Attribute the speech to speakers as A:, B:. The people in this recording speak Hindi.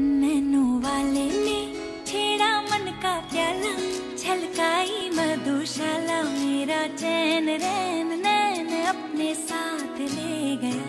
A: नैनो वाले ने छेड़ा मन का प्याला छलकाई मधुशाला मेरा चैन, रैन नैन अपने साथ ले गया।